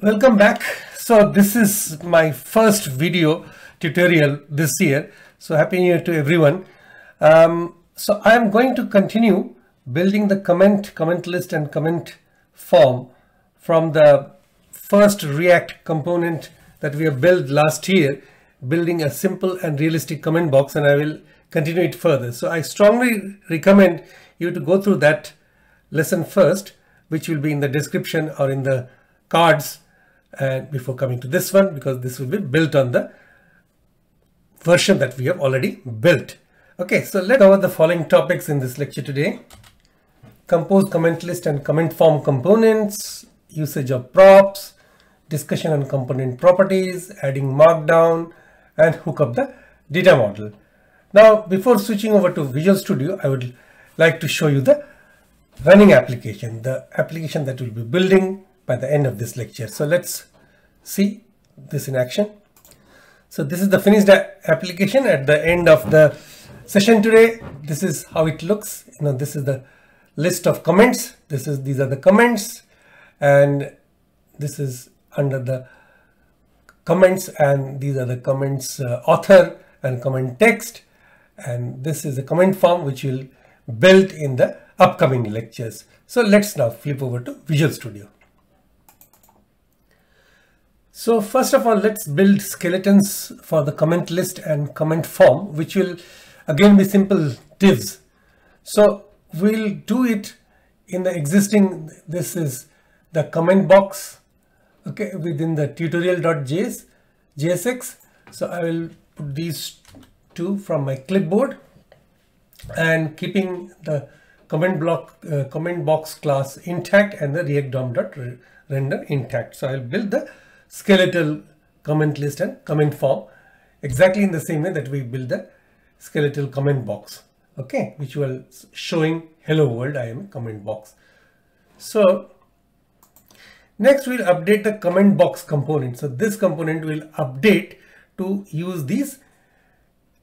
welcome back. So this is my first video tutorial this year. So happy new year to everyone. Um, so i am going to continue building the comment comment list and comment form from the first react component that we have built last year building a simple and realistic comment box and i will continue it further. So i strongly recommend you to go through that lesson first which will be in the description or in the cards and before coming to this one because this will be built on the version that we have already built. Okay, so let's cover the following topics in this lecture today. Compose comment list and comment form components, usage of props, discussion on component properties, adding markdown, and hook up the data model. Now, before switching over to Visual Studio, I would like to show you the running application, the application that we'll be building by the end of this lecture. So let's see this in action. So this is the finished application at the end of the session today. This is how it looks. You know, this is the list of comments. This is these are the comments and this is under the comments and these are the comments uh, author and comment text and this is a comment form which will build in the upcoming lectures. So let's now flip over to Visual Studio. So first of all, let's build skeletons for the comment list and comment form, which will again be simple divs. So we'll do it in the existing, this is the comment box, okay, within the tutorial.js, JSX. So I will put these two from my clipboard and keeping the comment block, uh, comment box class intact and the react DOM.render intact. So I'll build the skeletal comment list and comment form exactly in the same way that we build the skeletal comment box okay which was showing hello world i am comment box. So next we'll update the comment box component. So this component will update to use these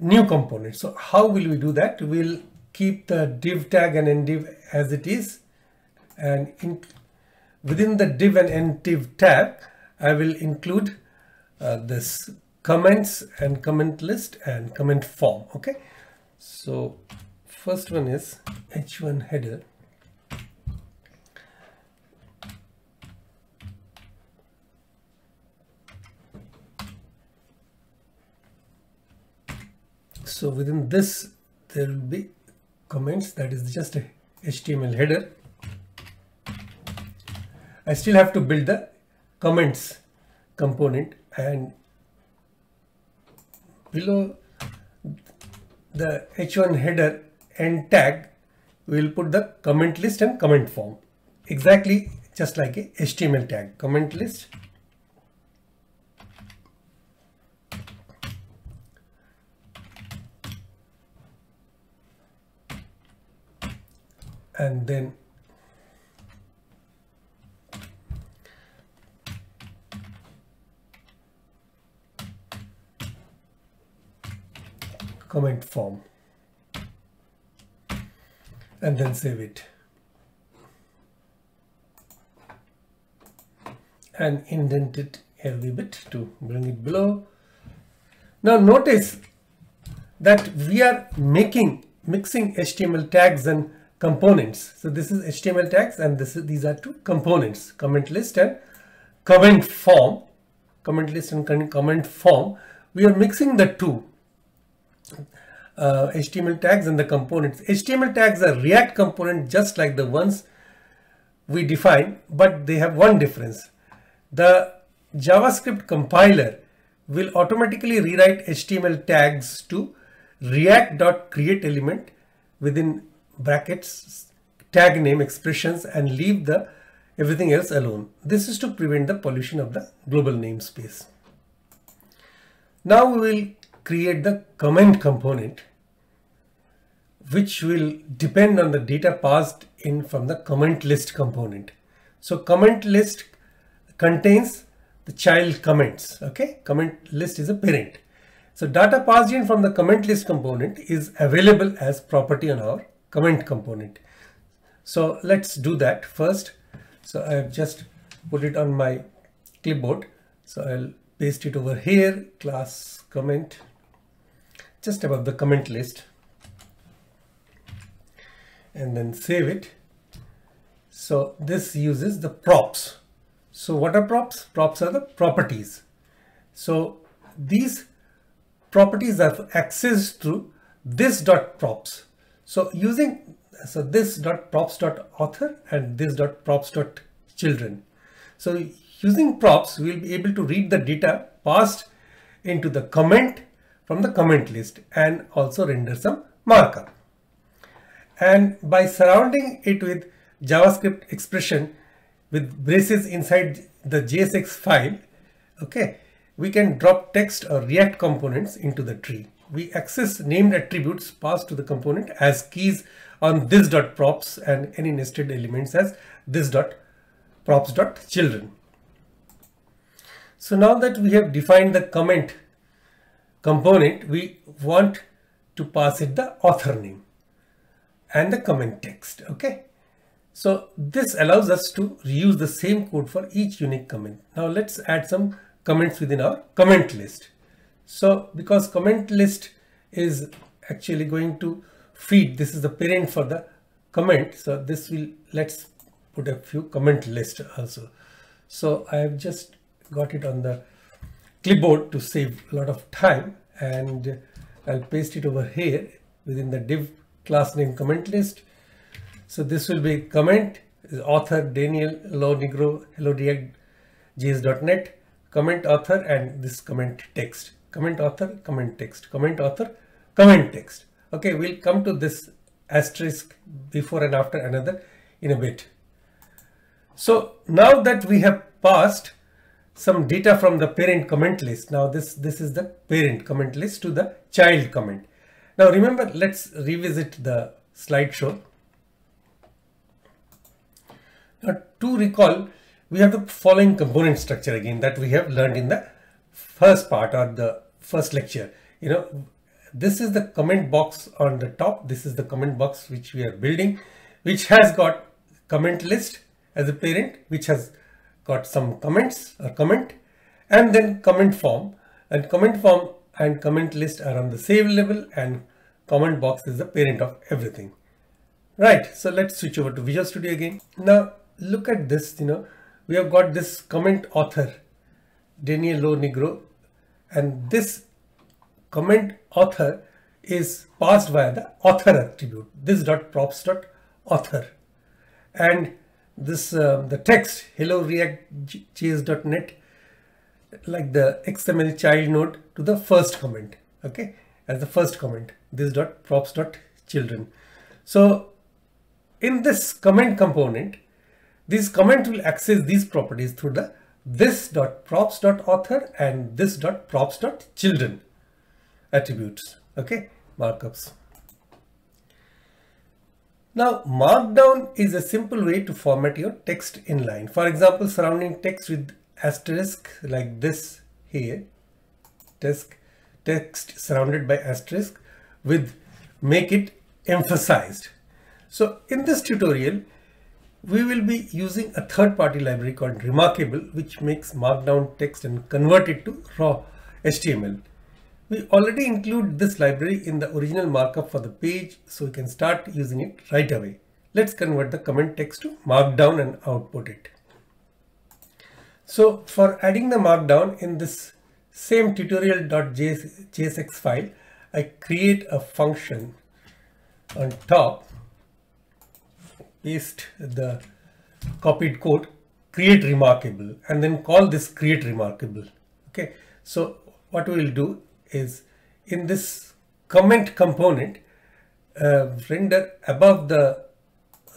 new components. So how will we do that? We'll keep the div tag and enddiv as it is and in, within the div and enddiv tag I will include uh, this comments and comment list and comment form. Okay. So first one is h1 header. So within this, there will be comments that is just a HTML header. I still have to build the comments component and below the h1 header and tag we will put the comment list and comment form. Exactly just like a HTML tag. Comment list. And then comment form. And then save it. And indent it a little bit to bring it below. Now notice that we are making mixing HTML tags and components. So this is HTML tags and this is these are two components comment list and comment form. Comment list and comment form. We are mixing the two uh, HTML tags and the components. HTML tags are React component just like the ones we define, but they have one difference. The JavaScript compiler will automatically rewrite HTML tags to react.create element within brackets tag name expressions and leave the everything else alone. This is to prevent the pollution of the global namespace. Now we will create the comment component which will depend on the data passed in from the comment list component. So comment list contains the child comments. Okay, comment list is a parent. So data passed in from the comment list component is available as property on our comment component. So let's do that first. So I have just put it on my clipboard. So I'll paste it over here, class comment, just above the comment list and then save it. So this uses the props. So what are props? Props are the properties. So these properties are accessed through this dot props. So using so this dot props dot author and this dot props dot children. So using props, we'll be able to read the data passed into the comment from the comment list and also render some markup. And by surrounding it with JavaScript expression with braces inside the JSX file, okay, we can drop text or React components into the tree. We access named attributes passed to the component as keys on this dot props and any nested elements as this dot props dot children. So now that we have defined the comment component, we want to pass it the author name and the comment text. Okay. So this allows us to reuse the same code for each unique comment. Now let's add some comments within our comment list. So because comment list is actually going to feed, this is the parent for the comment. So this will, let's put a few comment list also. So I have just got it on the clipboard to save a lot of time and I'll paste it over here within the div class name comment list. So this will be comment author Daniel Lo Nigro hello react js.net comment author and this comment text. Comment author comment text. Comment author comment text. Okay we'll come to this asterisk before and after another in a bit. So now that we have passed some data from the parent comment list. Now this, this is the parent comment list to the child comment. Now remember, let's revisit the slideshow. Now to recall, we have the following component structure again that we have learned in the first part or the first lecture. You know, this is the comment box on the top. This is the comment box which we are building, which has got comment list as a parent, which has got some comments or comment and then comment form and comment form and comment list are on the same level and comment box is the parent of everything. Right, so let's switch over to Visual Studio again. Now look at this, you know, we have got this comment author, Daniel Lo Nigro, and this comment author is passed via the author attribute, this dot props dot author. And this uh, the text hello react js.net like the xml child node to the first comment okay? As the first comment this dot props dot children. So in this comment component this comment will access these properties through the this dot props dot author and this dot props dot children attributes okay? Markups now, Markdown is a simple way to format your text inline. For example, surrounding text with asterisk like this here, text, text surrounded by asterisk with make it emphasized. So in this tutorial, we will be using a third-party library called Remarkable, which makes Markdown text and convert it to raw HTML. We already include this library in the original markup for the page, so we can start using it right away. Let's convert the comment text to markdown and output it. So for adding the markdown in this same tutorial.jsx file, I create a function on top, paste the copied code, create remarkable, and then call this create remarkable. Okay, so what we will do is in this comment component uh, render above the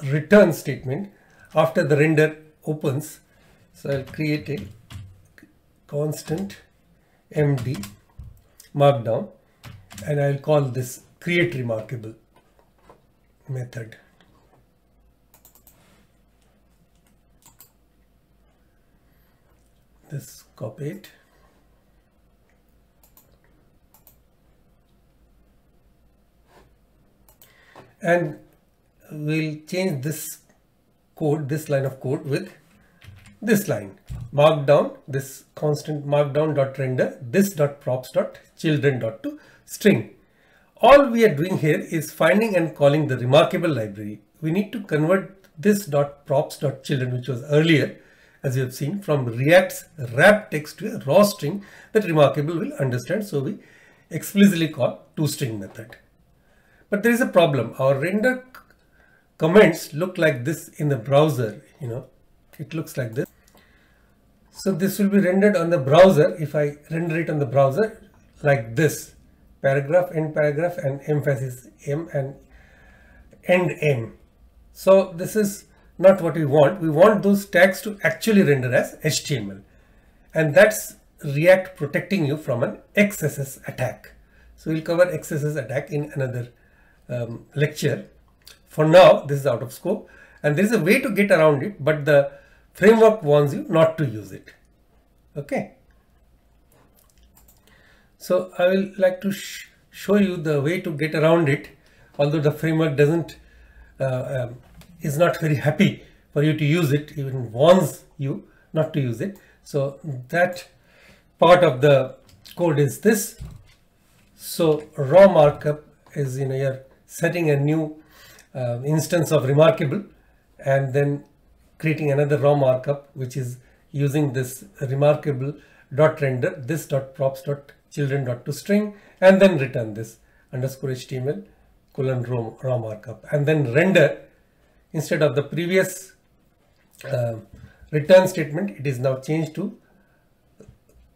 return statement after the render opens so I'll create a constant md markdown and I'll call this create remarkable method. This copy it and we'll change this code this line of code with this line. Markdown this constant markdown dot render this dot props dot children dot to string. All we are doing here is finding and calling the remarkable library. We need to convert this dot props dot children which was earlier as you have seen from react's wrap text to a raw string that remarkable will understand. So we explicitly call toString method but there is a problem our render comments look like this in the browser you know it looks like this so this will be rendered on the browser if I render it on the browser like this paragraph end paragraph and emphasis M and end M. So this is not what we want. We want those tags to actually render as HTML and that's React protecting you from an XSS attack. So we'll cover XSS attack in another um, lecture. For now, this is out of scope. And there is a way to get around it, but the framework warns you not to use it. Okay? So I will like to sh show you the way to get around it although the framework doesn't uh, um, is not very happy for you to use it even warns you not to use it. So that part of the code is this. So raw markup is in you're setting a new uh, instance of remarkable and then creating another raw markup which is using this remarkable dot render this dot props dot children dot to string and then return this underscore html colon raw, raw markup and then render. Instead of the previous uh, return statement it is now changed to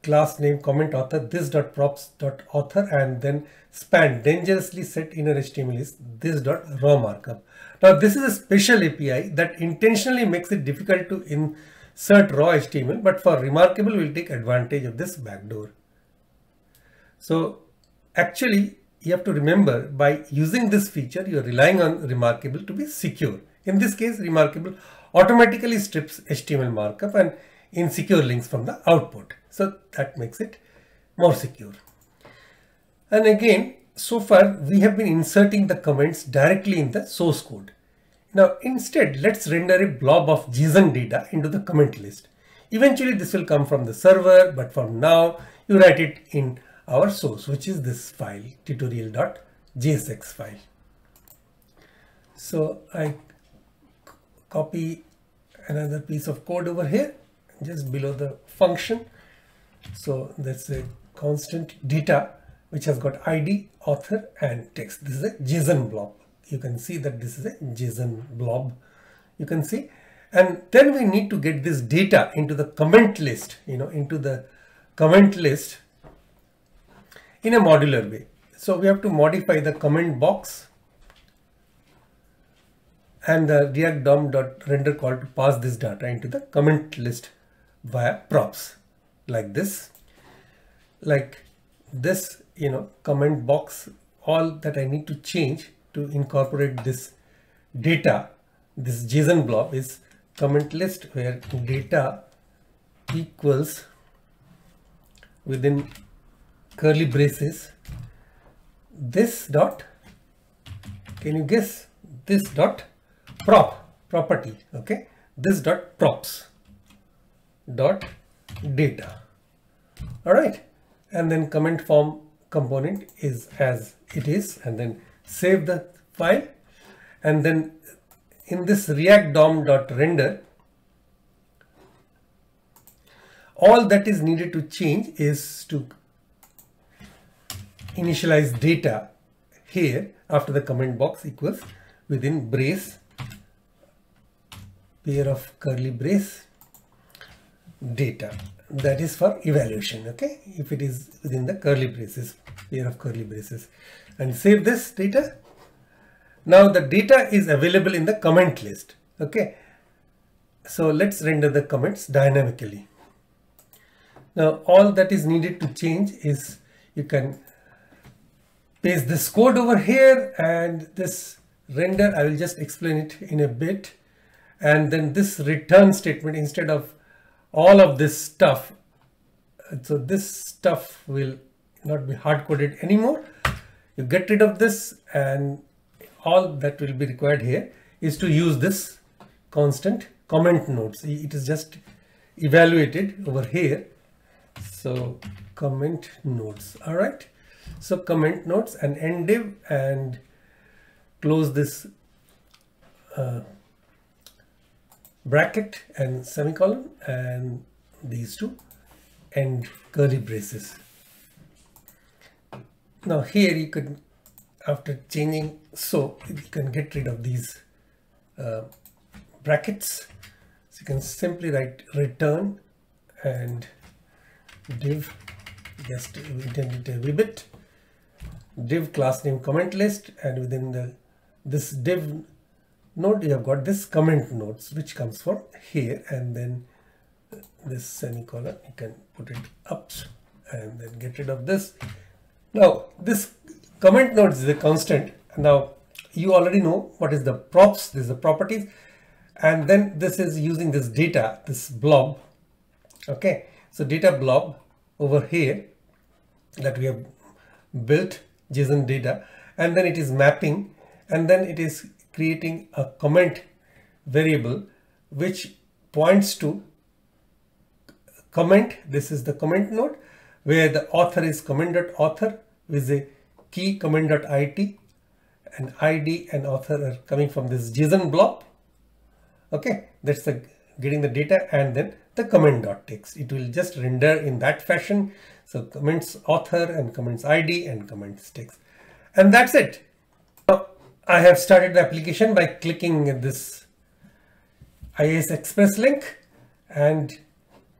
class name comment author this dot props dot author and then span dangerously set inner html is this dot raw markup. Now this is a special api that intentionally makes it difficult to insert raw html but for remarkable we'll take advantage of this backdoor. So actually you have to remember by using this feature you're relying on remarkable to be secure. In this case remarkable automatically strips html markup and insecure links from the output so that makes it more secure. And again, so far we have been inserting the comments directly in the source code. Now instead, let's render a blob of JSON data into the comment list. Eventually this will come from the server, but for now you write it in our source, which is this file tutorial.jsx file. So I copy another piece of code over here, just below the function so that's a constant data which has got ID, author and text. This is a JSON blob. You can see that this is a JSON blob. You can see and then we need to get this data into the comment list, you know, into the comment list in a modular way. So we have to modify the comment box and the react dom.render call to pass this data into the comment list via props. Like this. Like this you know comment box all that I need to change to incorporate this data. This JSON blob is comment list where data equals within curly braces this dot can you guess? This dot prop property okay? This dot props dot data. All right and then comment form component is as it is. And then save the file. And then in this react dom dot render all that is needed to change is to initialize data here after the comment box equals within brace pair of curly brace data. That is for evaluation okay? If it is within the curly braces pair of curly braces. And save this data. Now the data is available in the comment list okay? So let's render the comments dynamically. Now all that is needed to change is you can paste this code over here and this render I will just explain it in a bit. And then this return statement instead of all of this stuff. So this stuff will not be hard coded anymore. You get rid of this and all that will be required here is to use this constant comment nodes. It is just evaluated over here. So comment nodes. All right. So comment nodes and end div and close this uh, bracket and semicolon and these two and curly braces. Now here you could, after changing so, you can get rid of these uh, brackets. So you can simply write return and div, just intended a bit div class name comment list and within the this div node you have got this comment nodes which comes from here and then this semicolon you can put it up and then get rid of this. Now this comment nodes is a constant. Now you already know what is the props this is the properties and then this is using this data this blob. Okay so data blob over here that we have built JSON data and then it is mapping and then it is creating a comment variable which points to comment. This is the comment node where the author is comment.author with a key comment.id and ID and author are coming from this JSON blob. Okay, that's the getting the data and then the comment.text. It will just render in that fashion. So comments author and comments ID and comments text. And that's it. I have started the application by clicking this IIS Express link and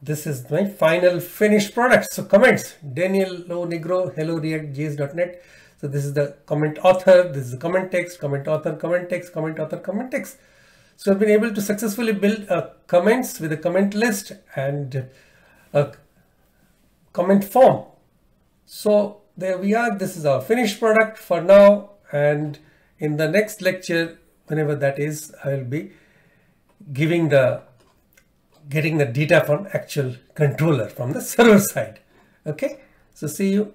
this is my final finished product. So comments, Daniel Lo Nigro, hello react.js.net. So this is the comment author, this is the comment text, comment author, comment text, comment author, comment text. So I've been able to successfully build a comments with a comment list and a comment form. So there we are. This is our finished product for now. And in the next lecture, whenever that is, I will be giving the getting the data from actual controller from the server side. Okay. So see you